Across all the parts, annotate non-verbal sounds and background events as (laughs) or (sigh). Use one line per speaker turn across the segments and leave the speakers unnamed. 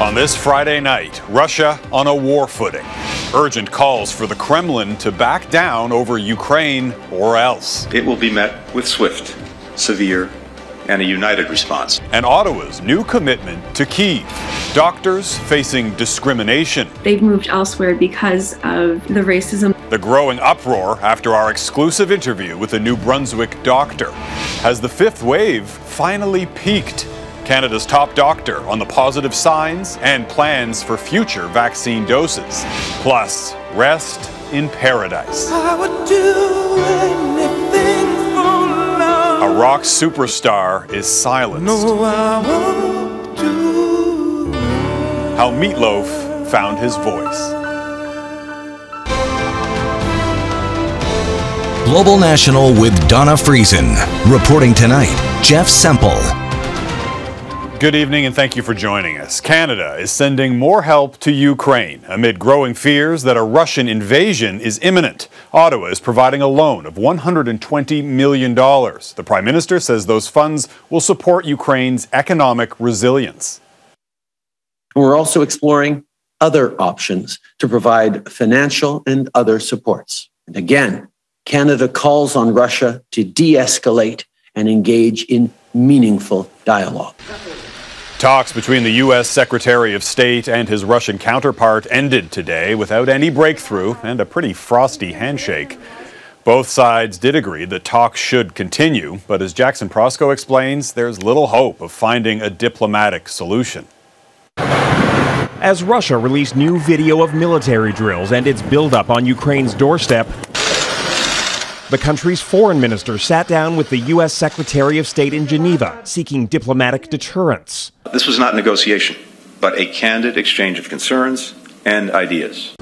On this Friday night, Russia on a war footing. Urgent calls for the Kremlin to back down over Ukraine or else.
It will be met with swift, severe, and a united response.
And Ottawa's new commitment to Kyiv. Doctors facing discrimination.
They've moved elsewhere because of the racism.
The growing uproar after our exclusive interview with a New Brunswick doctor. Has the fifth wave finally peaked? Canada's top doctor on the positive signs and plans for future vaccine doses. Plus, rest in paradise. A rock superstar is silenced. How Meat Loaf found his voice.
Global National with Dawna Friesen. Reporting tonight, Jeff Semple.
Good evening and thank you for joining us. Canada is sending more help to Ukraine amid growing fears that a Russian invasion is imminent. Ottawa is providing a loan of $120 million. The Prime Minister says those funds will support Ukraine's economic resilience.
We're also exploring other options to provide financial and other supports. And again, Canada calls on Russia to de escalate and engage in meaningful dialogue.
Talks between the U.S. Secretary of State and his Russian counterpart ended today without any breakthrough and a pretty frosty handshake. Both sides did agree that talks should continue, but as Jackson Proskow explains, there's little hope of finding a diplomatic solution.
As Russia released new video of military drills and its buildup on Ukraine's doorstep, the country's foreign minister sat down with the U.S. Secretary of State in Geneva, seeking diplomatic deterrence.
This was not negotiation, but a candid exchange of concerns and ideas.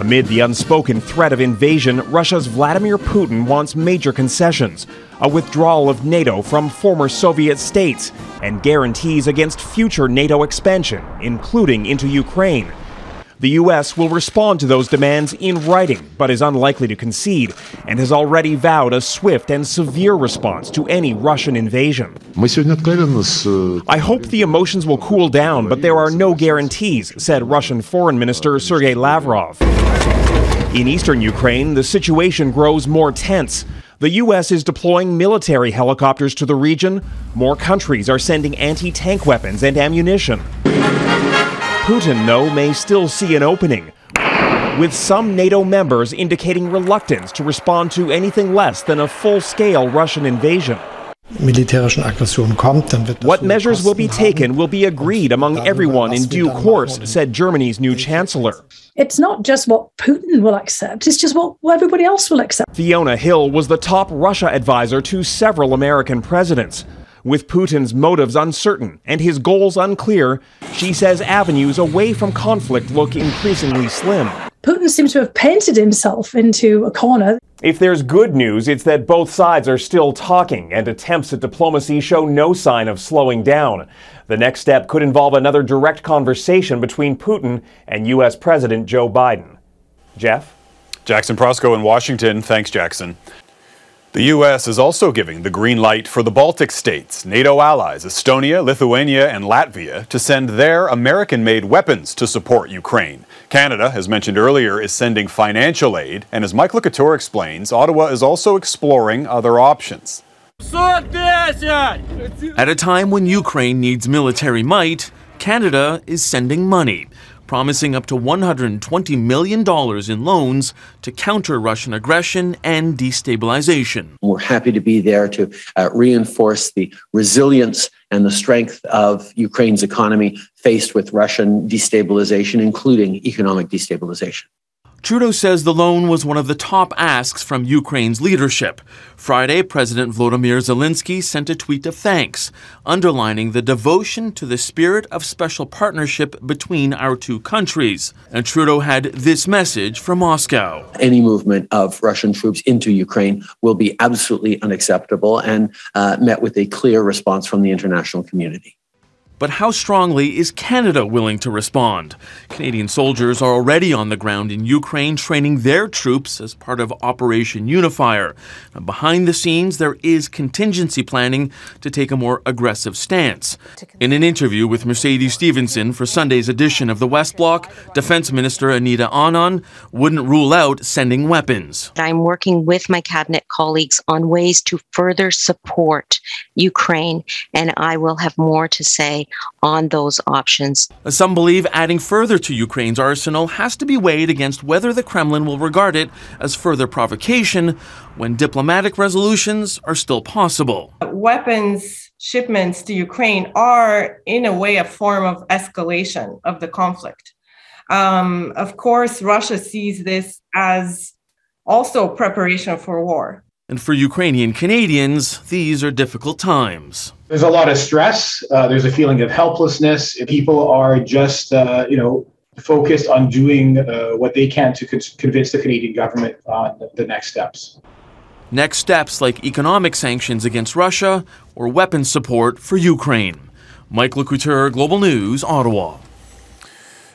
Amid the unspoken threat of invasion, Russia's Vladimir Putin wants major concessions, a withdrawal of NATO from former Soviet states, and guarantees against future NATO expansion, including into Ukraine. The U.S. will respond to those demands in writing, but is unlikely to concede, and has already vowed a swift and severe response to any Russian invasion. I hope the emotions will cool down, but there are no guarantees, said Russian Foreign Minister Sergei Lavrov. In eastern Ukraine, the situation grows more tense. The U.S. is deploying military helicopters to the region. More countries are sending anti tank weapons and ammunition. Putin, though, may still see an opening, with some NATO members indicating reluctance to respond to anything less than a full scale Russian invasion. What measures will be taken will be agreed among everyone in due course, said Germany's new chancellor.
It's not just what Putin will accept, it's just what everybody else will accept.
Fiona Hill was the top Russia advisor to several American presidents. With Putin's motives uncertain and his goals unclear, she says avenues away from conflict look increasingly slim.
Putin seems to have painted himself into a corner.
If there's good news, it's that both sides are still talking, and attempts at diplomacy show no sign of slowing down. The next step could involve another direct conversation between Putin and U.S. President Joe Biden. Jeff?
Jackson Proskow in Washington. Thanks, Jackson. The U.S. is also giving the green light for the Baltic states, NATO allies Estonia, Lithuania, and Latvia, to send their American made weapons to support Ukraine. Canada, as mentioned earlier, is sending financial aid, and as Mike Le Couteur explains, Ottawa is also exploring other options.
At a time when Ukraine needs military might, Canada is sending money promising up to $120 million in loans to counter Russian aggression and destabilization.
We're happy to be there to uh, reinforce the resilience and the strength of Ukraine's economy faced with Russian destabilization, including economic destabilization.
Trudeau says the loan was one of the top asks from Ukraine's leadership. Friday, President Volodymyr Zelensky sent a tweet of thanks, underlining the devotion to the spirit of special partnership between our two countries. And Trudeau had this message from Moscow
Any movement of Russian troops into Ukraine will be absolutely unacceptable and uh, met with a clear response from the international community.
But how strongly is Canada willing to respond? Canadian soldiers are already on the ground in Ukraine training their troops as part of Operation Unifier. Behind the scenes, there is contingency planning to take a more aggressive stance. In an interview with Mercedes Stevenson for Sunday's edition of the West Block, Defense Minister Anita Anand wouldn't rule out sending weapons.
I'm working with my cabinet colleagues on ways to further support Ukraine, and I will have more to say on those options.
Some believe adding further to Ukraine's arsenal has to be weighed against whether the Kremlin will regard it as further provocation when diplomatic resolutions are still possible.
Weapons shipments to Ukraine are, in a way, a form of escalation of the conflict. Um, of course, Russia sees this as also preparation for war.
And for Ukrainian Canadians, these are difficult times.
There's a lot of stress. Uh, there's a feeling of helplessness. People are just, uh, you know, focused on doing uh, what they can to con- convince the Canadian government on the next steps.
Next steps like economic sanctions against Russia or weapons support for Ukraine. Mike Couteur, Global News, Ottawa.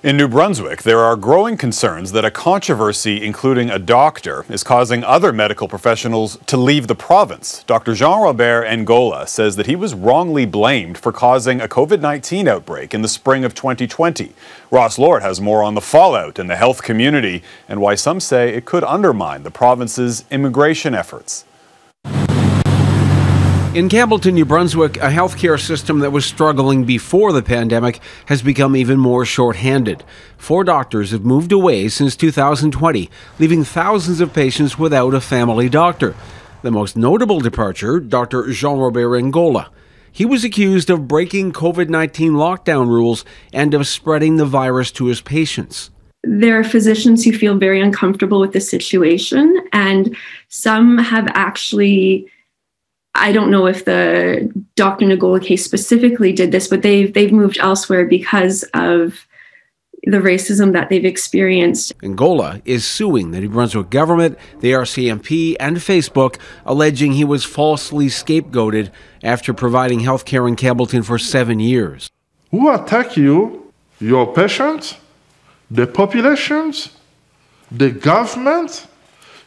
In New Brunswick, there are growing concerns that a controversy, including a doctor, is causing other medical professionals to leave the province. Dr. Jean Robert Ngola says that he was wrongly blamed for causing a COVID 19 outbreak in the spring of 2020. Ross Lord has more on the fallout in the health community and why some say it could undermine the province's immigration efforts.
In Campbellton, New Brunswick, a healthcare system that was struggling before the pandemic has become even more short-handed. Four doctors have moved away since 2020, leaving thousands of patients without a family doctor. The most notable departure, Dr. Jean Robert Ngola. He was accused of breaking COVID 19 lockdown rules and of spreading the virus to his patients.
There are physicians who feel very uncomfortable with the situation, and some have actually I don't know if the Dr. Ngola case specifically did this, but they've they've moved elsewhere because of the racism that they've experienced.
Ngola is suing the New Brunswick government, the RCMP, and Facebook, alleging he was falsely scapegoated after providing health care in Campbellton for seven years.
Who attack you? Your patients? The populations? The government?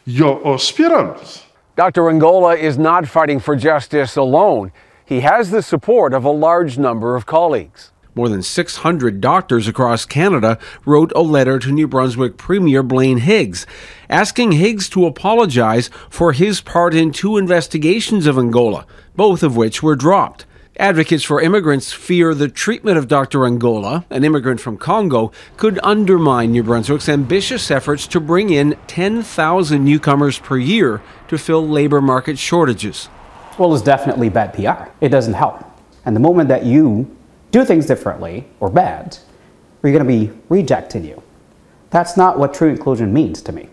Your hospitals?
Dr. Ngola is not fighting for justice alone. He has the support of a large number of colleagues. More than 600 doctors across Canada wrote a letter to New Brunswick Premier Blaine Higgs, asking Higgs to apologize for his part in two investigations of Ngola, both of which were dropped. Advocates for immigrants fear the treatment of Dr. Ngola, an immigrant from Congo, could undermine New Brunswick's ambitious efforts to bring in 10,000 newcomers per year to fill labor market shortages.
Well, it's definitely bad PR. It doesn't help. And the moment that you do things differently or bad, we're going to be rejecting you. That's not what true inclusion means to me.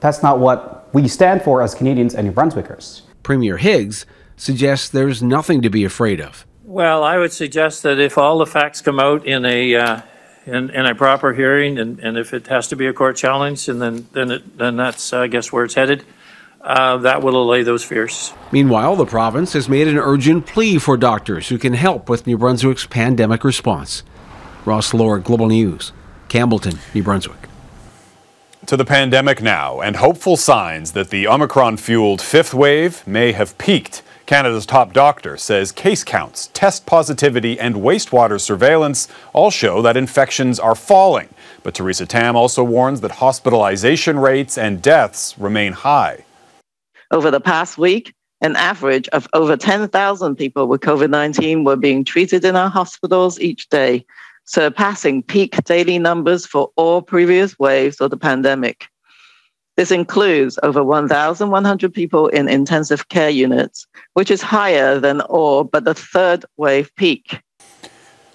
That's not what we stand for as Canadians and New Brunswickers.
Premier Higgs suggests there's nothing to be afraid of.
Well, I would suggest that if all the facts come out in a uh, in, in, a proper hearing, and, and if it has to be a court challenge, and then then it, then that's uh, I guess where it's headed. Uh, that will allay those fears.
Meanwhile, the province has made an urgent plea for doctors who can help with New Brunswick's pandemic response. Ross Lord, Global News, Campbellton, New Brunswick.
To the pandemic now, and hopeful signs that the Omicron fueled fifth wave may have peaked. Canada's top doctor says case counts, test positivity, and wastewater surveillance all show that infections are falling. But Theresa Tam also warns that hospitalization rates and deaths remain high.
Over the past week, an average of over 10,000 people with COVID 19 were being treated in our hospitals each day, surpassing peak daily numbers for all previous waves of the pandemic. This includes over 1,100 people in intensive care units, which is higher than all but the third wave peak.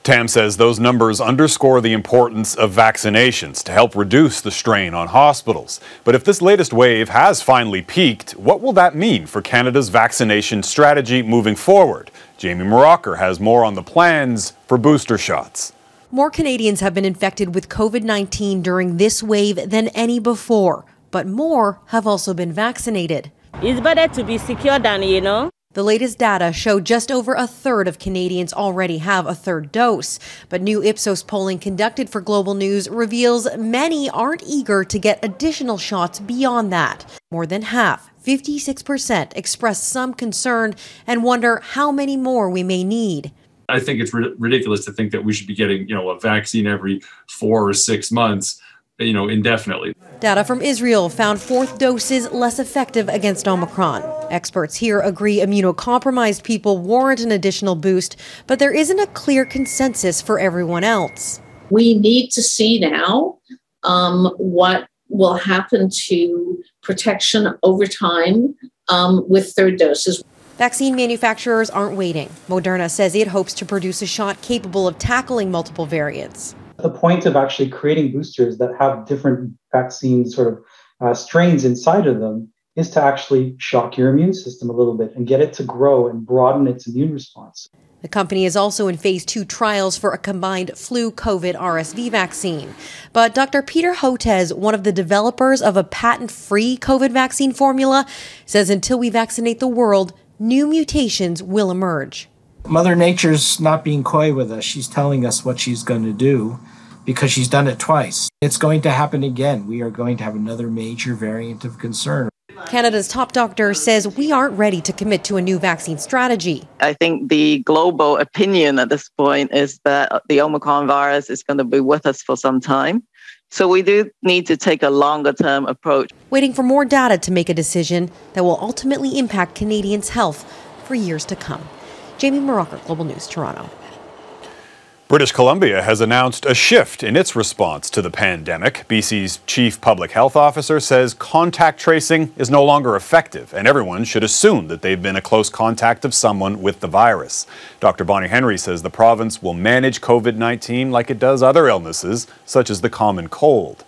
Tam says those numbers underscore the importance of vaccinations to help reduce the strain on hospitals. But if this latest wave has finally peaked, what will that mean for Canada's vaccination strategy moving forward? Jamie Mauracher has more on the plans for booster shots.
More Canadians have been infected with COVID 19 during this wave than any before but more have also been vaccinated.
It's better to be secure than, you know.
The latest data show just over a third of Canadians already have a third dose. But new Ipsos polling conducted for Global News reveals many aren't eager to get additional shots beyond that. More than half, 56%, express some concern and wonder how many more we may need.
I think it's ri- ridiculous to think that we should be getting, you know, a vaccine every four or six months, you know, indefinitely.
Data from Israel found fourth doses less effective against Omicron. Experts here agree immunocompromised people warrant an additional boost, but there isn't a clear consensus for everyone else.
We need to see now um, what will happen to protection over time um, with third doses.
Vaccine manufacturers aren't waiting. Moderna says it hopes to produce a shot capable of tackling multiple variants.
The point of actually creating boosters that have different vaccine sort of uh, strains inside of them is to actually shock your immune system a little bit and get it to grow and broaden its immune response.
The company is also in phase two trials for a combined flu COVID RSV vaccine. But Dr. Peter Hotez, one of the developers of a patent free COVID vaccine formula, says until we vaccinate the world, new mutations will emerge.
Mother Nature's not being coy with us. She's telling us what she's going to do because she's done it twice. It's going to happen again. We are going to have another major variant of concern.
Canada's top doctor says we aren't ready to commit to a new vaccine strategy.
I think the global opinion at this point is that the Omicron virus is going to be with us for some time. So we do need to take a longer term approach.
Waiting for more data to make a decision that will ultimately impact Canadians' health for years to come. Jamie Mauracher, Global News, Toronto.
British Columbia has announced a shift in its response to the pandemic. BC's chief public health officer says contact tracing is no longer effective, and everyone should assume that they've been a close contact of someone with the virus. Dr. Bonnie Henry says the province will manage COVID 19 like it does other illnesses, such as the common cold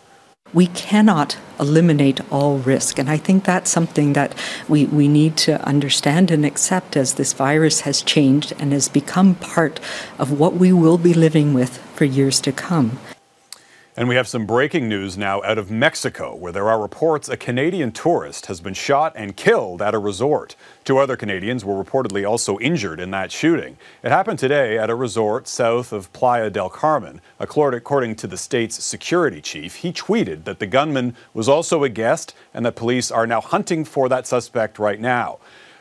we cannot eliminate all risk. And I think that's something that we, we need to understand and accept as this virus has changed and has become part of what we will be living with for years to come.
And we have some breaking news now out of Mexico, where there are reports a Canadian tourist has been shot and killed at a resort. Two other Canadians were reportedly also injured in that shooting. It happened today at a resort south of Playa del Carmen. According to the state's security chief, he tweeted that the gunman was also a guest and that police are now hunting for that suspect right now.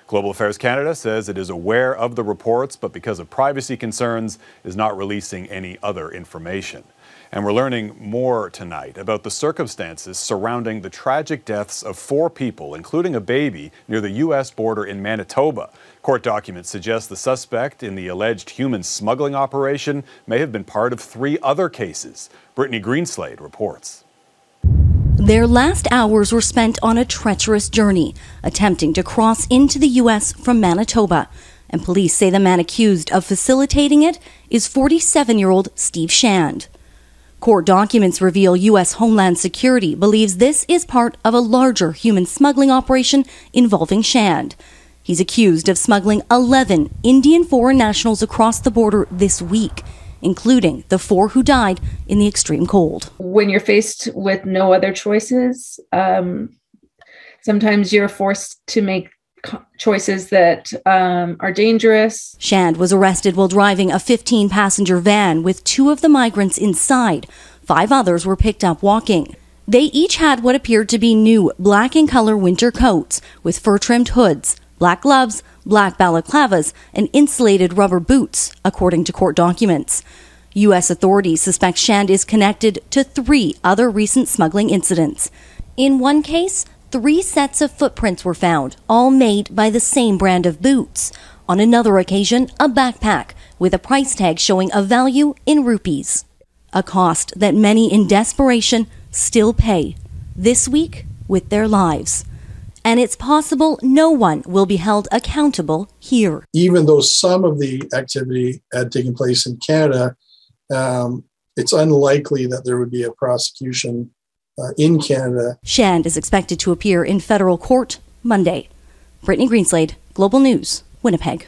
Global Affairs Canada says it is aware of the reports, but because of privacy concerns, is not releasing any other information. And we're learning more tonight about the circumstances surrounding the tragic deaths of four people, including a baby, near the U.S. border in Manitoba. Court documents suggest the suspect in the alleged human smuggling operation may have been part of three other cases. Brittany Greenslade reports.
Their last hours were spent on a treacherous journey, attempting to cross into the U.S. from Manitoba. And police say the man accused of facilitating it is 47 year old Steve Shand. Court documents reveal U.S. Homeland Security believes this is part of a larger human smuggling operation involving Shand. He's accused of smuggling 11 Indian foreign nationals across the border this week, including the four who died in the extreme cold.
When you're faced with no other choices, um, sometimes you're forced to make choices that um, are dangerous.
Shand was arrested while driving a 15 passenger van with two of the migrants inside. Five others were picked up walking. They each had what appeared to be new black in color winter coats with fur trimmed hoods, black gloves, black balaclavas, and insulated rubber boots, according to court documents. U.S. authorities suspect Shand is connected to three other recent smuggling incidents. In one case, three sets of footprints were found, all made by the same brand of boots. On another occasion, a backpack with a price tag showing a value in rupees. A cost that many in desperation still pay, this week with their lives. And it's possible no one will be held accountable here.
Even though some of the activity had taken place in Canada, um, it's unlikely that there would be a prosecution uh, in Canada.
Shand is expected to appear in federal court Monday. Brittany Greenslade, Global News, Winnipeg.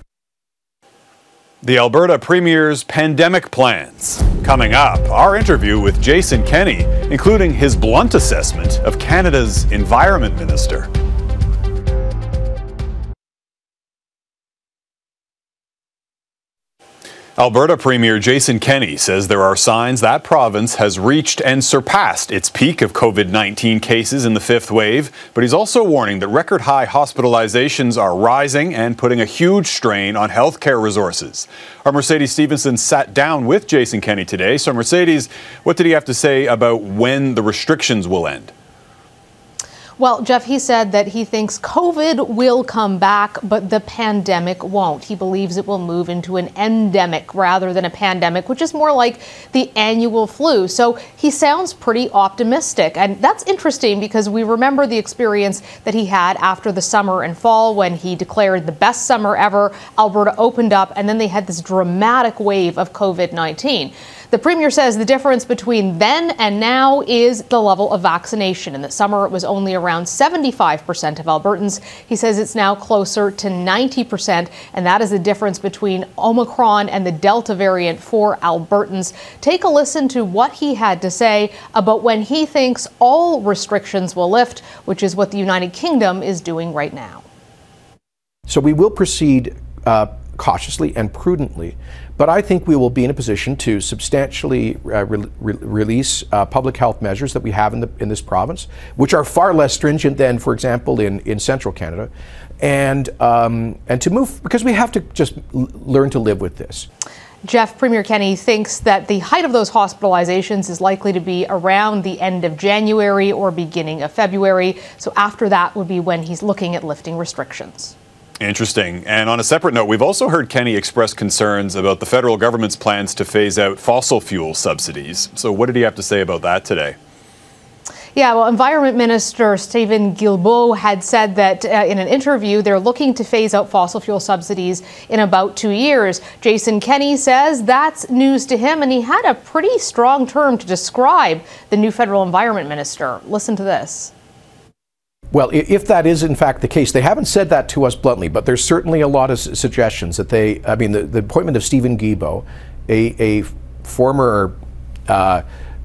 The Alberta Premier's pandemic plans. Coming up, our interview with Jason Kenney, including his blunt assessment of Canada's Environment Minister. Alberta Premier Jason Kenney says there are signs that province has reached and surpassed its peak of COVID 19 cases in the fifth wave, but he's also warning that record high hospitalizations are rising and putting a huge strain on healthcare resources. Our Mercedes Stevenson sat down with Jason Kenney today. So, Mercedes, what did he have to say about when the restrictions will end?
Well, Jeff, he said that he thinks COVID will come back, but the pandemic won't. He believes it will move into an endemic rather than a pandemic, which is more like the annual flu. So he sounds pretty optimistic. And that's interesting because we remember the experience that he had after the summer and fall when he declared the best summer ever. Alberta opened up, and then they had this dramatic wave of COVID 19. The premier says the difference between then and now is the level of vaccination. In the summer, it was only around 75% of Albertans. He says it's now closer to 90%, and that is the difference between Omicron and the Delta variant for Albertans. Take a listen to what he had to say about when he thinks all restrictions will lift, which is what the United Kingdom is doing right now.
So we will proceed uh, cautiously and prudently. But I think we will be in a position to substantially uh, re- re- release uh, public health measures that we have in, the, in this province, which are far less stringent than, for example, in, in central Canada, and, um, and to move, because we have to just l- learn to live with this.
Jeff Premier Kenney thinks that the height of those hospitalizations is likely to be around the end of January or beginning of February. So after that would be when he's looking at lifting restrictions.
Interesting. And on a separate note, we've also heard Kenney express concerns about the federal government's plans to phase out fossil fuel subsidies. So, what did he have to say about that today?
Yeah, well, Environment Minister Steven Guilbeault had said that uh, in an interview they're looking to phase out fossil fuel subsidies in about two years. Jason Kenney says that's news to him, and he had a pretty strong term to describe the new federal Environment Minister. Listen to this.
Well, if that is in fact the case, they haven't said that to us bluntly, but there's certainly a lot of suggestions that they, I mean, the, the appointment of Steven Guilbeault, a, a former uh,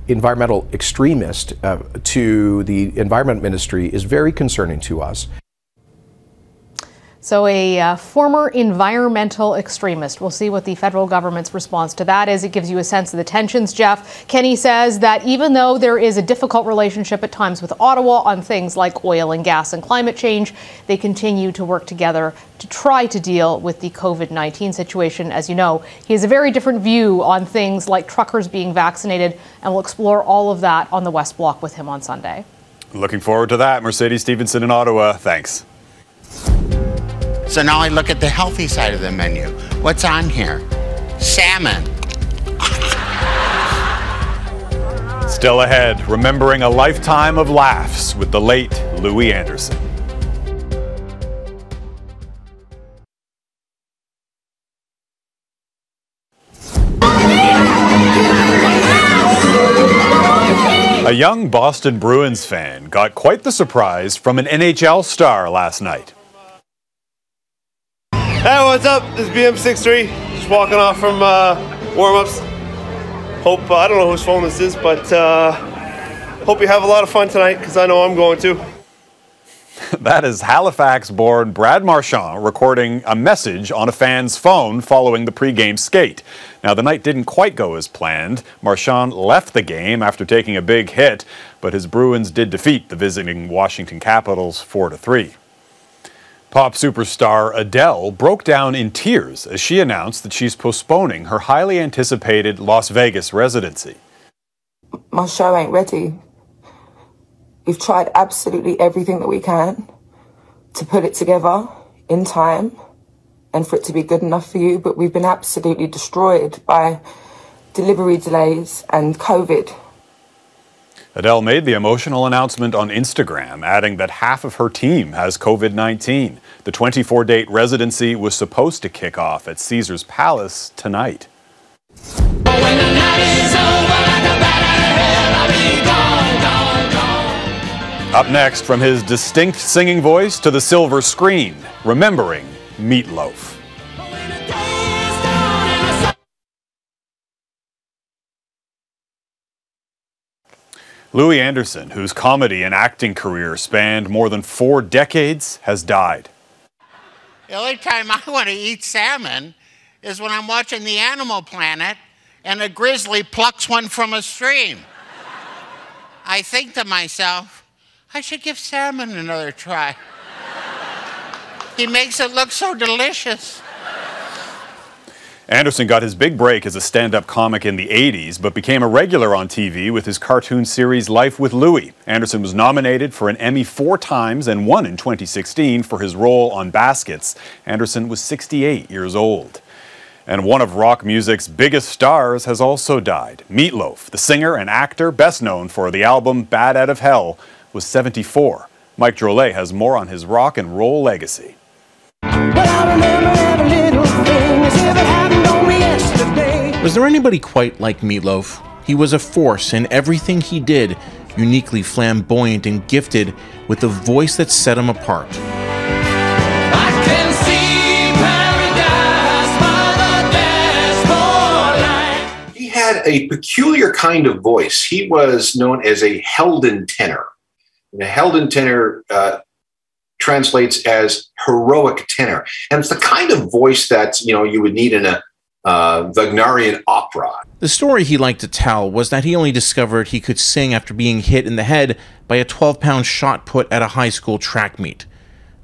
environmental extremist uh, to the environment ministry is very concerning to us.
So, a uh, former environmental extremist. We'll see what the federal government's response to that is. It gives you a sense of the tensions, Jeff. Kenney says that even though there is a difficult relationship at times with Ottawa on things like oil and gas and climate change, they continue to work together to try to deal with the COVID 19 situation. As you know, he has a very different view on things like truckers being vaccinated, and we'll explore all of that on the West Block with him on Sunday.
Looking forward to that. Mercedes Stevenson in Ottawa. Thanks.
So now I look at the healthy side of the menu. What's on here? Salmon.
Still ahead, remembering a lifetime of laughs with the late Louie Anderson. A young Boston Bruins fan got quite the surprise from an NHL star last night.
Hey, what's up? This is BM63. Just walking off from uh, warm-ups. Hope uh, I don't know whose phone this is, but uh, hope you have a lot of fun tonight because I know I'm going to. (laughs)
That is Halifax-born Brad Marchand recording a message on a fan's phone following the pregame skate. Now, the night didn't quite go as planned. Marchand left the game after taking a big hit, but his Bruins did defeat the visiting Washington Capitals 4-3. Pop superstar Adele broke down in tears as she announced that she's postponing her highly anticipated Las Vegas residency.
My show ain't ready. We've tried absolutely everything that we can to put it together in time and for it to be good enough for you, but we've been absolutely destroyed by delivery delays and COVID.
Adele made the emotional announcement on Instagram, adding that half of her team has COVID 19. The 24 date residency was supposed to kick off at Caesars Palace tonight. Up next, from his distinct singing voice to the silver screen, remembering Meat Loaf. Louie Anderson, whose comedy and acting career spanned more than four decades, has died.
The only time I want to eat salmon is when I'm watching the Animal Planet and a grizzly plucks one from a stream. I think to myself, I should give salmon another try. He makes it look so delicious.
Anderson got his big break as a stand up comic in the 80s, but became a regular on TV with his cartoon series Life with Louie. Anderson was nominated for an Emmy four times and won in 2016 for his role on Baskets. Anderson was 68 years old. And one of rock music's biggest stars has also died. Meat Loaf, the singer and actor best known for the album Bat Out of Hell, was 74. Mike Drolet has more on his rock and roll legacy.
Was there anybody quite like Meat Loaf? He was a force in everything he did, uniquely flamboyant and gifted with a voice that set him apart.
He had a peculiar kind of voice. He was known as a Helden tenor. And a Helden tenor uh, translates as heroic tenor, and it's the kind of voice that you know you would need in a uh, Wagnerian opera.
The story he liked to tell was that he only discovered he could sing after being hit in the head by a 12 pound shot put at a high school track meet.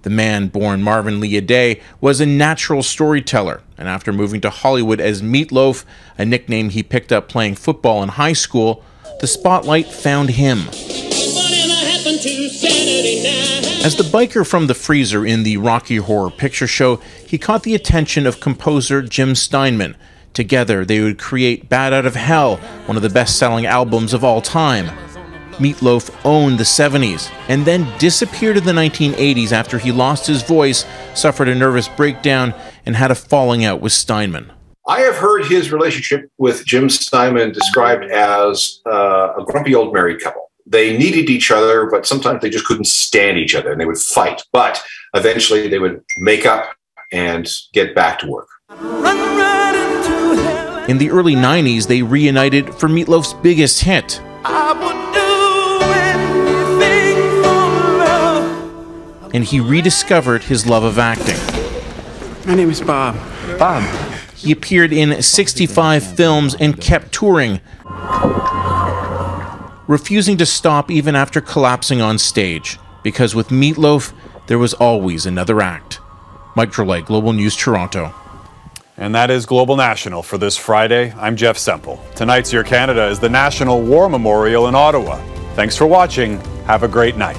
The man, born Marvin Lee Aday, was a natural storyteller, and after moving to Hollywood as Meat Loaf, a nickname he picked up playing football in high school, the spotlight found him. As the biker from the freezer in the Rocky Horror Picture Show, he caught the attention of composer Jim Steinman. Together, they would create Bat Out of Hell, one of the best selling albums of all time. Meat Loaf owned the 70s and then disappeared in the 1980s after he lost his voice, suffered a nervous breakdown, and had a falling out with Steinman.
I have heard his relationship with Jim Steinman described as uh, a grumpy old married couple they needed each other, but sometimes they just couldn't stand each other and they would fight. But eventually they would make up and get back to work.
In the early 90s, they reunited for Meat Loaf's biggest hit. And he rediscovered his love of acting.
My name is Bob.
Bob. He appeared in 65 films and kept touring refusing to stop even after collapsing on stage, because with Meat Loaf, there was always another act. Mike Drolet, Global News Toronto.
And that is Global National for this Friday. I'm Jeff Semple. Tonight's Your Canada is the National War Memorial in Ottawa. Thanks for watching. Have a great night.